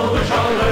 all the shoulders.